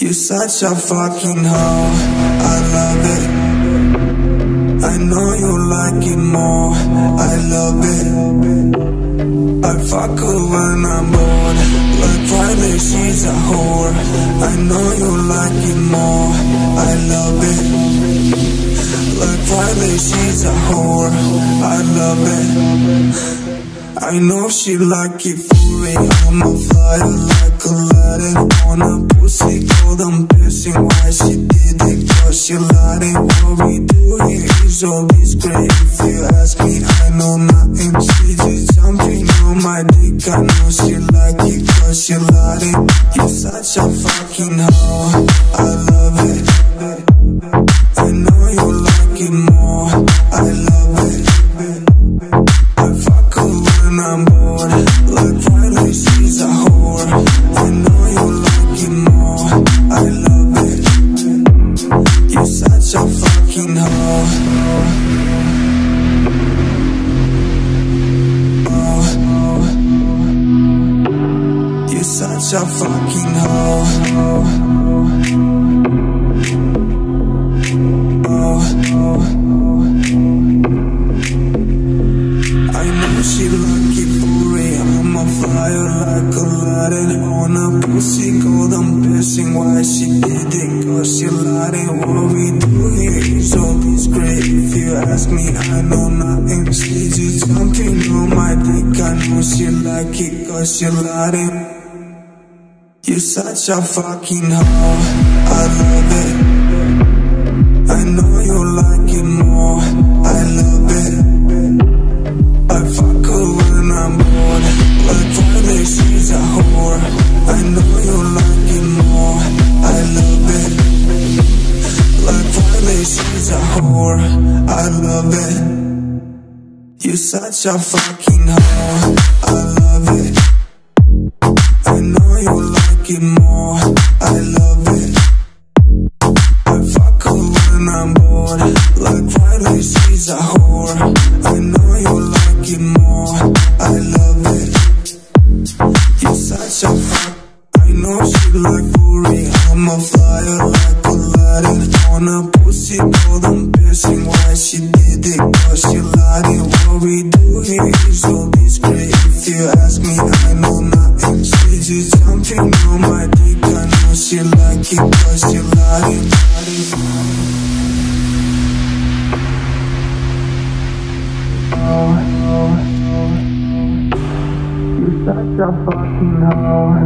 You such a fucking hoe, I love it. I know you like it more, I love it. I fuck her when I'm bored, like Riley, she's a whore. I know you like it more, I love it. Like Riley, she's a whore, I love it. I know she like it for me I'm a flyer like a Aladdin On a is always great. If you ask me I know nothing. She just jumping on my dick. I know she like it cause she lied You're such a fucking hoe I love such a fucking hoe. I know she lucky for it. I'm a flyer like Aladdin on a pussy cold. I'm pissing why she did it. Cause she lied. What we do I know nothing. Just jumping on my dick. I know she like it cause she lied. You're such a fucking hoe. I love it. She's a whore. I love it. You're such a fucking hoe I love it. I know you like it more. I love it. I fuck her when I'm bored. Like Riley, she's a whore. I know you like it more. I love it. You're such a fuck. I know she like Fury I'm a flyer like a Aladdin On a pussy cold I'm pissing Why she did it cause she lied What we do here is always great If you ask me I know nothing. She just jumping on my dick I know she like it cause she lied You're such a fucking hoe